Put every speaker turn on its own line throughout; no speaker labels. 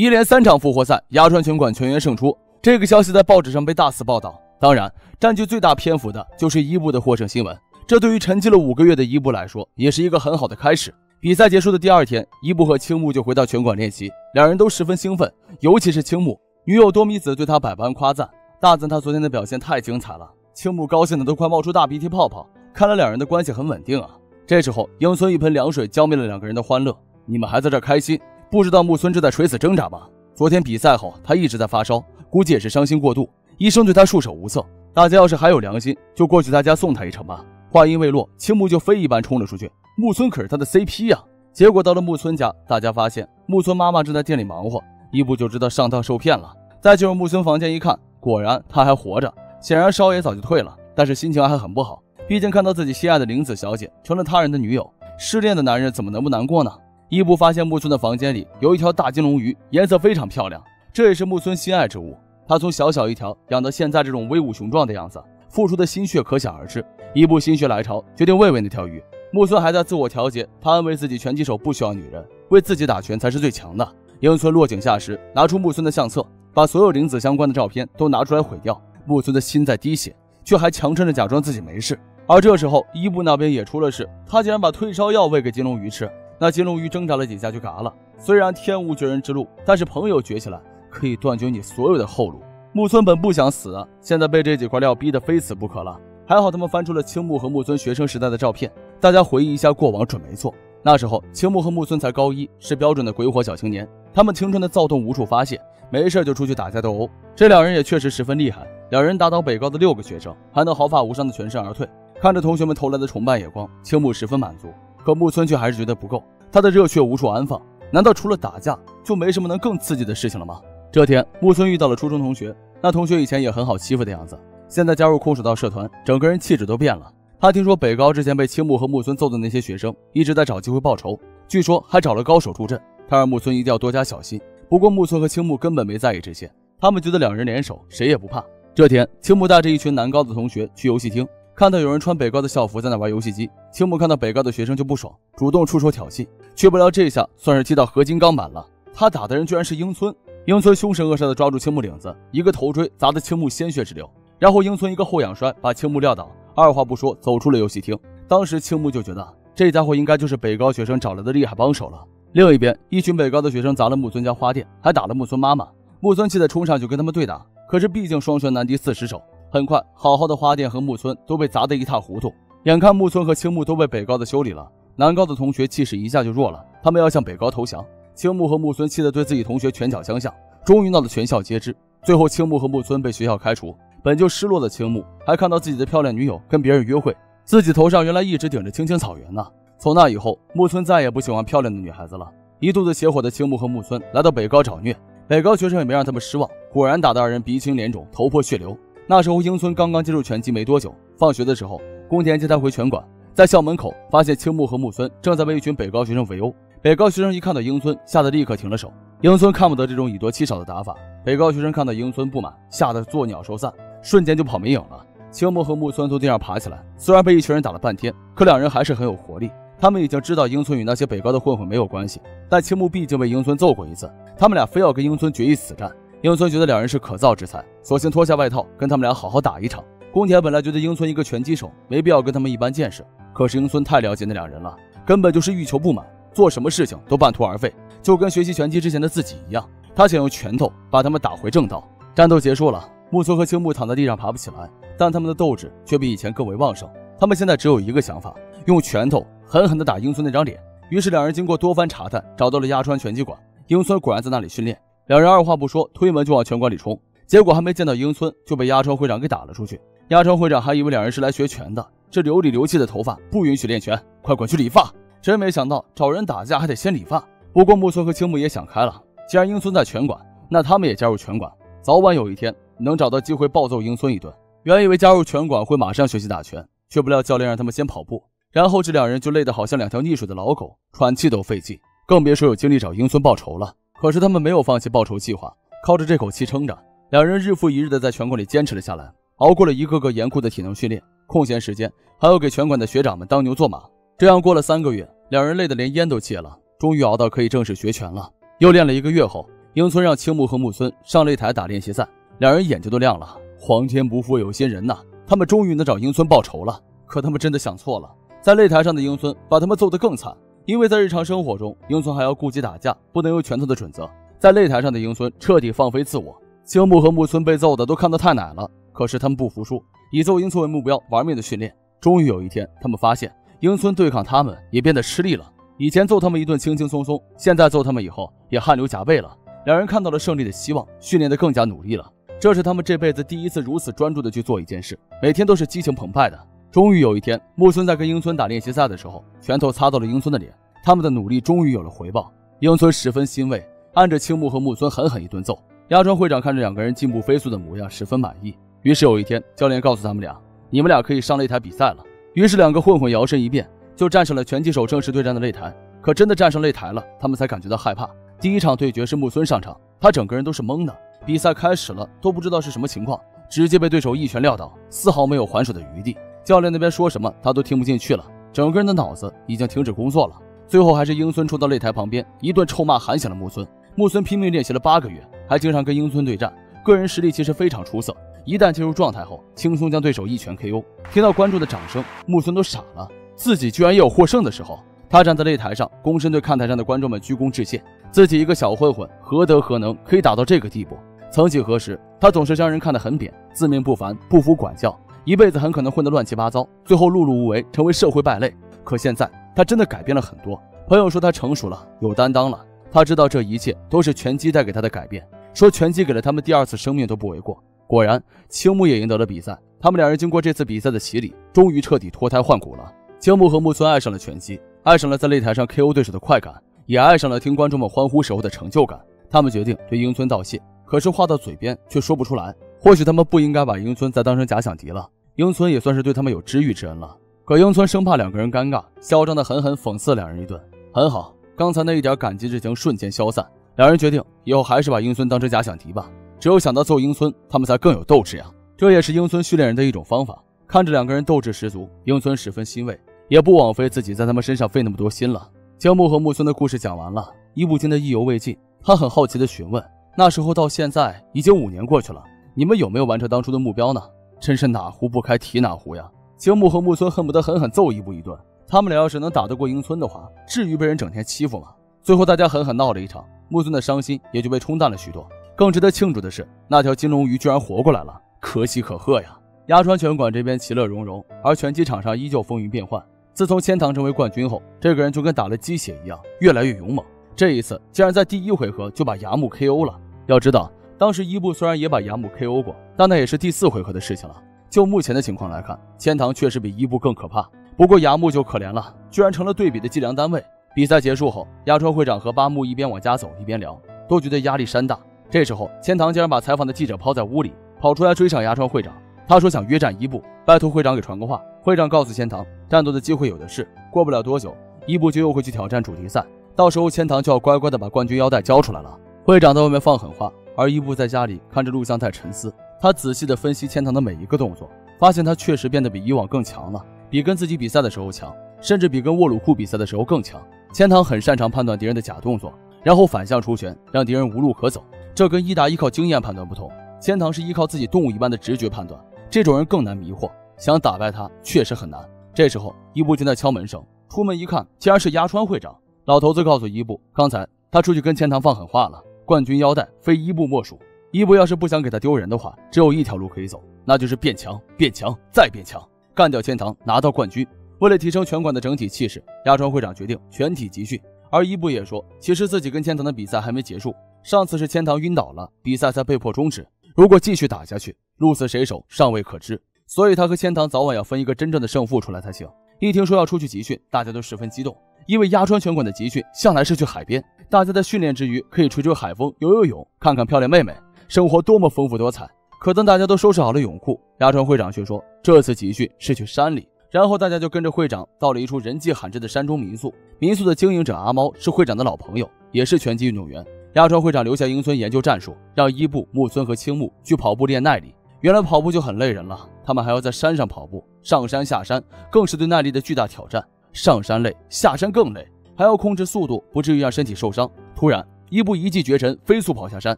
一连三场复活赛，牙川拳馆全员胜出。这个消息在报纸上被大肆报道。当然，占据最大篇幅的就是伊布的获胜新闻。这对于沉寂了五个月的伊布来说，也是一个很好的开始。比赛结束的第二天，伊布和青木就回到拳馆练习，两人都十分兴奋，尤其是青木，女友多米子对他百般夸赞，大赞他昨天的表现太精彩了。青木高兴的都快冒出大鼻涕泡泡，看来两人的关系很稳定啊。这时候，英村一盆凉水浇灭了两个人的欢乐。你们还在这开心？不知道木村正在垂死挣扎吗？昨天比赛后，他一直在发烧，估计也是伤心过度。医生对他束手无策。大家要是还有良心，就过去他家送他一程吧。话音未落，青木就飞一般冲了出去。木村可是他的 CP 呀。结果到了木村家，大家发现木村妈妈正在店里忙活，一步就知道上当受骗了。再进入木村房间一看，果然他还活着，显然烧也早就退了，但是心情还很不好。毕竟看到自己心爱的玲子小姐成了他人的女友，失恋的男人怎么能不难过呢？伊布发现木村的房间里有一条大金龙鱼，颜色非常漂亮，这也是木村心爱之物。他从小小一条养到现在这种威武雄壮的样子，付出的心血可想而知。伊布心血来潮，决定喂喂那条鱼。木村还在自我调节，他安慰自己，拳击手不需要女人，为自己打拳才是最强的。英村落井下石，拿出木村的相册，把所有玲子相关的照片都拿出来毁掉。木村的心在滴血，却还强撑着假装自己没事。而这时候，伊布那边也出了事，他竟然把退烧药喂给金龙鱼吃。那金龙鱼挣扎了几下就嘎了。虽然天无绝人之路，但是朋友绝起来可以断绝你所有的后路。木村本不想死，现在被这几块料逼得非死不可了。还好他们翻出了青木和木村学生时代的照片，大家回忆一下过往准没错。那时候青木和木村才高一，是标准的鬼火小青年，他们青春的躁动无处发泄，没事就出去打架斗殴。这两人也确实十分厉害，两人打倒北高的六个学生，还能毫发无伤的全身而退。看着同学们投来的崇拜眼光，青木十分满足。可木村却还是觉得不够，他的热血无处安放。难道除了打架，就没什么能更刺激的事情了吗？这天，木村遇到了初中同学，那同学以前也很好欺负的样子，现在加入空手道社团，整个人气质都变了。他听说北高之前被青木和木村揍的那些学生，一直在找机会报仇，据说还找了高手助阵。他让木村一定要多加小心。不过木村和青木根本没在意这些，他们觉得两人联手，谁也不怕。这天，青木带着一群南高的同学去游戏厅。看到有人穿北高的校服在那玩游戏机，青木看到北高的学生就不爽，主动出手挑衅，却不料这下算是踢到合金钢板了。他打的人居然是英村，英村凶神恶煞的抓住青木领子，一个头锥砸得青木鲜血直流，然后英村一个后仰摔把青木撂倒，二话不说走出了游戏厅。当时青木就觉得这家伙应该就是北高学生找来的厉害帮手了。另一边，一群北高的学生砸了木村家花店，还打了木村妈妈，木村气得冲上去跟他们对打，可是毕竟双拳难敌四十手。很快，好好的花店和木村都被砸得一塌糊涂。眼看木村和青木都被北高的修理了，南高的同学气势一下就弱了，他们要向北高投降。青木和木村气得对自己同学拳脚相向，终于闹得全校皆知。最后，青木和木村被学校开除。本就失落的青木还看到自己的漂亮女友跟别人约会，自己头上原来一直顶着青青草原呢。从那以后，木村再也不喜欢漂亮的女孩子了。一肚子邪火的青木和木村来到北高找虐，北高学生也没让他们失望，果然打得二人鼻青脸肿，头破血流。那时候，英村刚刚接触拳击没多久。放学的时候，宫田接他回拳馆，在校门口发现青木和木村正在为一群北高学生围殴。北高学生一看到英村，吓得立刻停了手。英村看不得这种以多欺少的打法。北高学生看到英村不满，吓得作鸟兽散，瞬间就跑没影了。青木和木村从地上爬起来，虽然被一群人打了半天，可两人还是很有活力。他们已经知道英村与那些北高的混混没有关系，但青木毕竟被英村揍过一次，他们俩非要跟英村决一死战。英村觉得两人是可造之材，索性脱下外套跟他们俩好好打一场。宫田本来觉得英村一个拳击手没必要跟他们一般见识，可是英村太了解那两人了，根本就是欲求不满，做什么事情都半途而废，就跟学习拳击之前的自己一样。他想用拳头把他们打回正道。战斗结束了，木村和青木躺在地上爬不起来，但他们的斗志却比以前更为旺盛。他们现在只有一个想法，用拳头狠狠地打英村那张脸。于是两人经过多番查探，找到了鸭川拳击馆，英村果然在那里训练。两人二话不说，推门就往拳馆里冲。结果还没见到英村，就被鸭川会长给打了出去。鸭川会长还以为两人是来学拳的，这流里流气的头发不允许练拳，快滚去理发！真没想到找人打架还得先理发。不过木村和青木也想开了，既然英村在拳馆，那他们也加入拳馆，早晚有一天能找到机会暴揍英村一顿。原以为加入拳馆会马上学习打拳，却不料教练让他们先跑步，然后这两人就累得好像两条溺水的老狗，喘气都费劲，更别说有精力找英村报仇了。可是他们没有放弃报仇计划，靠着这口气撑着，两人日复一日的在拳馆里坚持了下来，熬过了一个个严酷的体能训练，空闲时间还要给拳馆的学长们当牛做马。这样过了三个月，两人累得连烟都戒了，终于熬到可以正式学拳了。又练了一个月后，英村让青木和木村上擂台打练习赛，两人眼睛都亮了。皇天不负有心人呐，他们终于能找英村报仇了。可他们真的想错了，在擂台上的英村把他们揍得更惨，因为在日常生活中，英村还要顾及打架不能用拳头的准则，在擂台上的英村彻底放飞自我。青木和木村被揍的都看得太奶了，可是他们不服输，以揍英村为目标，玩命的训练。终于有一天，他们发现英村对抗他们也变得吃力了。以前揍他们一顿轻轻松松，现在揍他们以后也汗流浃背了。两人看到了胜利的希望，训练得更加努力了。这是他们这辈子第一次如此专注的去做一件事，每天都是激情澎湃的。终于有一天，木村在跟英村打练习赛的时候，拳头擦到了英村的脸。他们的努力终于有了回报，英村十分欣慰，按着青木和木村狠狠一顿揍。鸭川会长看着两个人进步飞速的模样，十分满意。于是有一天，教练告诉他们俩：“你们俩可以上擂台比赛了。”于是两个混混摇身一变，就站上了拳击手正式对战的擂台。可真的站上擂台了，他们才感觉到害怕。第一场对决是木村上场，他整个人都是懵的。比赛开始了，都不知道是什么情况，直接被对手一拳撂倒，丝毫没有还手的余地。教练那边说什么，他都听不进去了，整个人的脑子已经停止工作了。最后还是英村冲到擂台旁边，一顿臭骂，喊醒了木村。木村拼命练习了八个月，还经常跟英村对战，个人实力其实非常出色。一旦进入状态后，轻松将对手一拳 KO。听到观众的掌声，木村都傻了，自己居然也有获胜的时候。他站在擂台上，躬身对看台上的观众们鞠躬致谢。自己一个小混混，何德何能，可以打到这个地步？曾几何时，他总是将人看得很扁，自命不凡，不服管教，一辈子很可能混得乱七八糟，最后碌碌无为，成为社会败类。可现在，他真的改变了很多。朋友说他成熟了，有担当了。他知道这一切都是拳击带给他的改变，说拳击给了他们第二次生命都不为过。果然，青木也赢得了比赛。他们两人经过这次比赛的洗礼，终于彻底脱胎换骨了。青木和木村爱上了拳击。爱上了在擂台上 KO 对手的快感，也爱上了听观众们欢呼时候的成就感。他们决定对英村道谢，可是话到嘴边却说不出来。或许他们不应该把英村再当成假想敌了。英村也算是对他们有知遇之恩了。可英村生怕两个人尴尬，嚣张的狠狠讽刺两人一顿。很好，刚才那一点感激之情瞬间消散。两人决定以后还是把英村当成假想敌吧。只有想到揍英村，他们才更有斗志呀。这也是英村训练人的一种方法。看着两个人斗志十足，英村十分欣慰。也不枉费自己在他们身上费那么多心了。江木和木村的故事讲完了，伊布听得意犹未尽，他很好奇地询问：“那时候到现在已经五年过去了，你们有没有完成当初的目标呢？”真是哪壶不开提哪壶呀！青木和木村恨不得狠狠揍伊布一顿。他们俩要是能打得过英村的话，至于被人整天欺负吗？最后大家狠狠闹了一场，木村的伤心也就被冲淡了许多。更值得庆祝的是，那条金龙鱼居然活过来了，可喜可贺呀！鸭川拳馆这边其乐融融，而拳击场上依旧风云变幻。自从千堂成为冠军后，这个人就跟打了鸡血一样，越来越勇猛。这一次竟然在第一回合就把牙木 KO 了。要知道，当时伊布虽然也把牙木 KO 过，但那也是第四回合的事情了。就目前的情况来看，千堂确实比伊布更可怕。不过牙木就可怜了，居然成了对比的计量单位。比赛结束后，牙川会长和八木一边往家走一边聊，都觉得压力山大。这时候，千堂竟然把采访的记者抛在屋里，跑出来追上牙川会长。他说想约战伊布，拜托会长给传个话。会长告诉千堂，战斗的机会有的是，过不了多久，伊布就又会去挑战主题赛，到时候千堂就要乖乖的把冠军腰带交出来了。会长在外面放狠话，而伊布在家里看着录像带沉思。他仔细的分析千堂的每一个动作，发现他确实变得比以往更强了，比跟自己比赛的时候强，甚至比跟沃鲁库比赛的时候更强。千堂很擅长判断敌人的假动作，然后反向出拳，让敌人无路可走。这跟伊达依靠经验判断不同，千堂是依靠自己动物一般的直觉判断。这种人更难迷惑，想打败他确实很难。这时候，伊布听到敲门声，出门一看，竟然是鸭川会长。老头子告诉伊布，刚才他出去跟千堂放狠话了，冠军腰带非伊布莫属。伊布要是不想给他丢人的话，只有一条路可以走，那就是变强、变强再变强，干掉千堂，拿到冠军。为了提升拳馆的整体气势，鸭川会长决定全体集训。而伊布也说，其实自己跟千堂的比赛还没结束，上次是千堂晕倒了，比赛才被迫终止。如果继续打下去，鹿死谁手尚未可知，所以他和千堂早晚要分一个真正的胜负出来才行。一听说要出去集训，大家都十分激动，因为鸭川拳馆的集训向来是去海边，大家在训练之余可以吹吹海风、游游泳、看看漂亮妹妹，生活多么丰富多彩。可当大家都收拾好了泳裤，鸭川会长却说这次集训是去山里，然后大家就跟着会长到了一处人迹罕至的山中民宿。民宿的经营者阿猫是会长的老朋友，也是拳击运动员。鸭川会长留下英村研究战术，让伊布、木村和青木去跑步练耐力。原来跑步就很累人了，他们还要在山上跑步，上山下山更是对耐力的巨大挑战。上山累，下山更累，还要控制速度，不至于让身体受伤。突然，伊布一骑绝尘，飞速跑下山。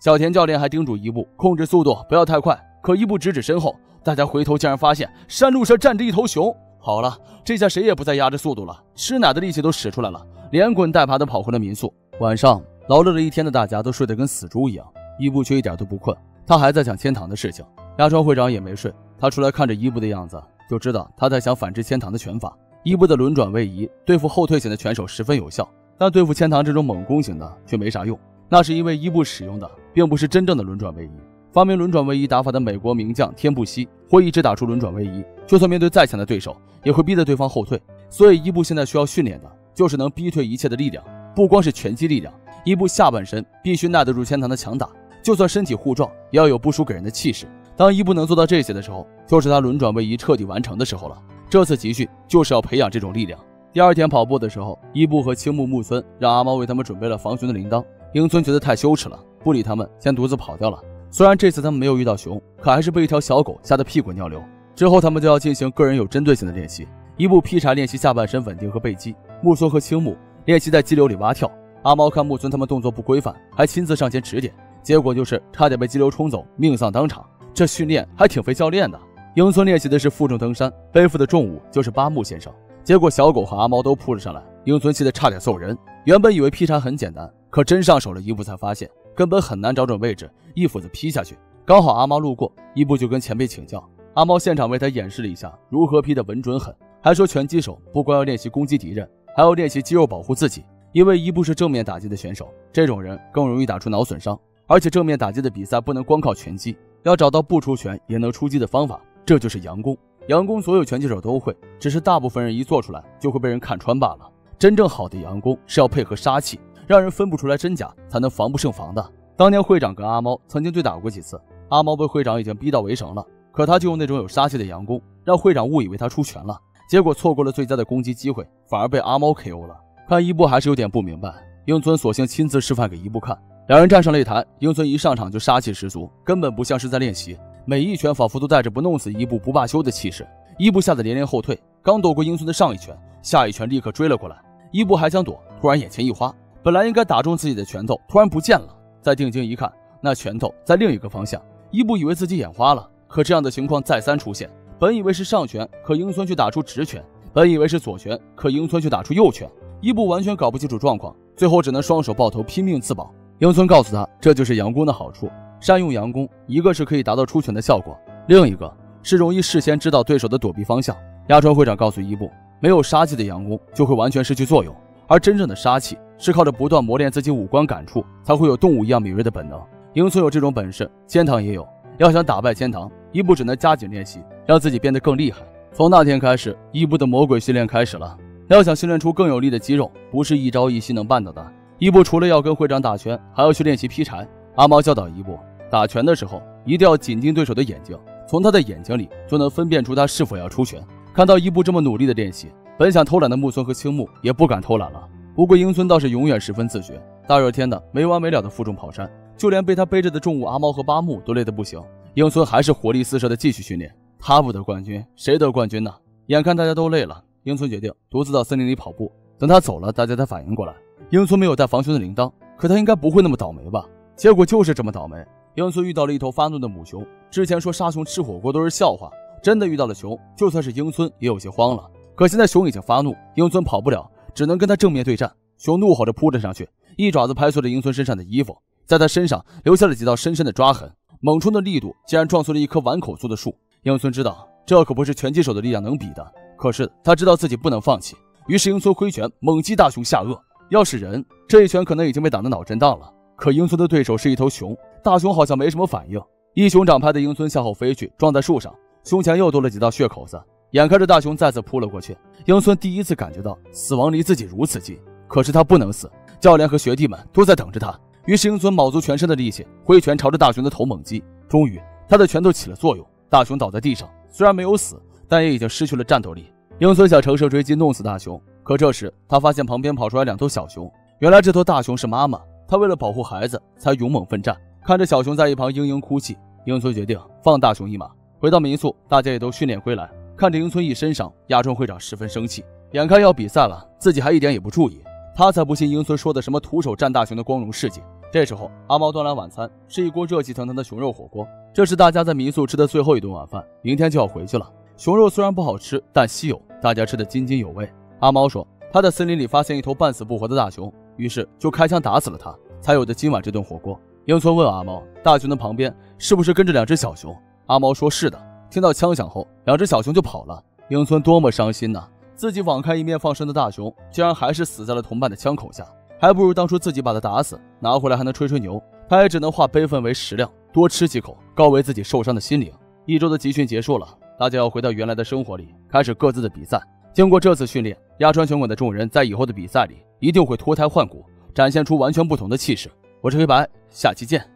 小田教练还叮嘱伊布控制速度，不要太快。可伊布直指身后，大家回头竟然发现山路上站着一头熊。好了，这下谁也不再压着速度了，吃奶的力气都使出来了，连滚带爬的跑回了民宿。晚上，劳累了一天的大家都睡得跟死猪一样，伊布却一点都不困，他还在想天堂的事情。亚川会长也没睡，他出来看着伊布的样子，就知道他在想反制天堂的拳法。伊布的轮转位移对付后退型的拳手十分有效，但对付千堂这种猛攻型的却没啥用。那是因为伊布使用的并不是真正的轮转位移。发明轮转位移打法的美国名将天布西会一直打出轮转位移，就算面对再强的对手，也会逼得对方后退。所以伊布现在需要训练的就是能逼退一切的力量，不光是拳击力量，伊布下半身必须耐得住千堂的强打，就算身体互撞，也要有不输给人的气势。当伊布能做到这些的时候，就是他轮转位移彻底完成的时候了。这次集训就是要培养这种力量。第二天跑步的时候，伊布和青木木村让阿猫为他们准备了防熊的铃铛。英村觉得太羞耻了，不理他们，先独自跑掉了。虽然这次他们没有遇到熊，可还是被一条小狗吓得屁滚尿流。之后他们就要进行个人有针对性的练习。伊布劈柴练习下半身稳定和背肌，木村和青木练习在激流里蛙跳。阿猫看木村他们动作不规范，还亲自上前指点，结果就是差点被激流冲走，命丧当场。这训练还挺费教练的。英村练习的是负重登山，背负的重物就是八木先生。结果小狗和阿猫都扑了上来，英村气得差点揍人。原本以为劈柴很简单，可真上手了，伊布才发现。根本很难找准位置，一斧子劈下去。刚好阿猫路过，伊布就跟前辈请教。阿猫现场为他演示了一下如何劈的稳准狠，还说拳击手不光要练习攻击敌人，还要练习肌肉保护自己。因为伊布是正面打击的选手，这种人更容易打出脑损伤。而且正面打击的比赛不能光靠拳击，要找到不出拳也能出击的方法，这就是佯攻。佯攻所有拳击手都会，只是大部分人一做出来就会被人看穿罢了。真正好的佯攻是要配合杀气。让人分不出来真假，才能防不胜防的。当年会长跟阿猫曾经对打过几次，阿猫被会长已经逼到围城了，可他就用那种有杀气的佯攻，让会长误以为他出拳了，结果错过了最佳的攻击机会，反而被阿猫 KO 了。看伊布还是有点不明白，英村索性亲自示范给伊布看。两人站上擂台，英村一上场就杀气十足，根本不像是在练习，每一拳仿佛都带着不弄死伊布不罢休的气势。伊布吓得连连后退，刚躲过英村的上一拳，下一拳立刻追了过来。伊布还想躲，突然眼前一花。本来应该打中自己的拳头突然不见了，再定睛一看，那拳头在另一个方向。伊布以为自己眼花了，可这样的情况再三出现。本以为是上拳，可英村却打出直拳；本以为是左拳，可英村却打出右拳。伊布完全搞不清楚状况，最后只能双手抱头拼命自保。英村告诉他，这就是佯攻的好处。善用佯攻，一个是可以达到出拳的效果，另一个是容易事先知道对手的躲避方向。亚川会长告诉伊布，没有杀气的佯攻就会完全失去作用。而真正的杀气是靠着不断磨练自己五官感触，才会有动物一样敏锐的本能。英村有这种本事，天堂也有。要想打败天堂，伊布只能加紧练习，让自己变得更厉害。从那天开始，伊布的魔鬼训练开始了。要想训练出更有力的肌肉，不是一朝一夕能办到的。伊布除了要跟会长打拳，还要去练习劈柴。阿猫教导伊布，打拳的时候一定要紧盯对手的眼睛，从他的眼睛里就能分辨出他是否要出拳。看到伊布这么努力的练习。本想偷懒的木村和青木也不敢偷懒了。不过英村倒是永远十分自觉，大热天的没完没了的负重跑山，就连被他背着的重物阿猫和八木都累得不行。英村还是活力四射的继续训练。他不得冠军，谁得冠军呢？眼看大家都累了，英村决定独自到森林里跑步。等他走了，大家才反应过来，英村没有带防熊的铃铛。可他应该不会那么倒霉吧？结果就是这么倒霉。英村遇到了一头发怒的母熊。之前说杀熊吃火锅都是笑话，真的遇到了熊，就算是英村也有些慌了。可现在熊已经发怒，英村跑不了，只能跟他正面对战。熊怒吼着扑了上去，一爪子拍碎了英村身上的衣服，在他身上留下了几道深深的抓痕。猛冲的力度竟然撞碎了一棵碗口粗的树。英村知道这可不是拳击手的力量能比的，可是他知道自己不能放弃，于是英村挥拳猛击大熊下颚。要是人，这一拳可能已经被打得脑震荡了。可英村的对手是一头熊，大熊好像没什么反应。一熊掌拍的英村向后飞去，撞在树上，胸前又多了几道血口子。眼看着大熊再次扑了过去，英村第一次感觉到死亡离自己如此近。可是他不能死，教练和学弟们都在等着他。于是英村卯足全身的力气，挥拳朝着大熊的头猛击。终于，他的拳头起了作用，大熊倒在地上，虽然没有死，但也已经失去了战斗力。英村想乘胜追击，弄死大熊。可这时他发现旁边跑出来两头小熊，原来这头大熊是妈妈，她为了保护孩子才勇猛奋战。看着小熊在一旁嘤嘤哭泣，英村决定放大熊一马。回到民宿，大家也都训练归来。看着英村一身伤，亚川会长十分生气。眼看要比赛了，自己还一点也不注意。他才不信英村说的什么徒手战大熊的光荣事迹。这时候，阿猫端来晚餐，是一锅热气腾腾的熊肉火锅。这是大家在民宿吃的最后一顿晚饭，明天就要回去了。熊肉虽然不好吃，但稀有，大家吃得津津有味。阿猫说，他在森林里发现一头半死不活的大熊，于是就开枪打死了他，才有的今晚这顿火锅。英村问阿毛，大熊的旁边是不是跟着两只小熊？阿毛说是的。听到枪响后，两只小熊就跑了。英村多么伤心呐！自己网开一面放生的大熊，竟然还是死在了同伴的枪口下，还不如当初自己把他打死，拿回来还能吹吹牛。他也只能化悲愤为食量，多吃几口，告慰自己受伤的心灵。一周的集训结束了，大家要回到原来的生活里，开始各自的比赛。经过这次训练，压川拳馆的众人在以后的比赛里一定会脱胎换骨，展现出完全不同的气势。我是黑白，下期见。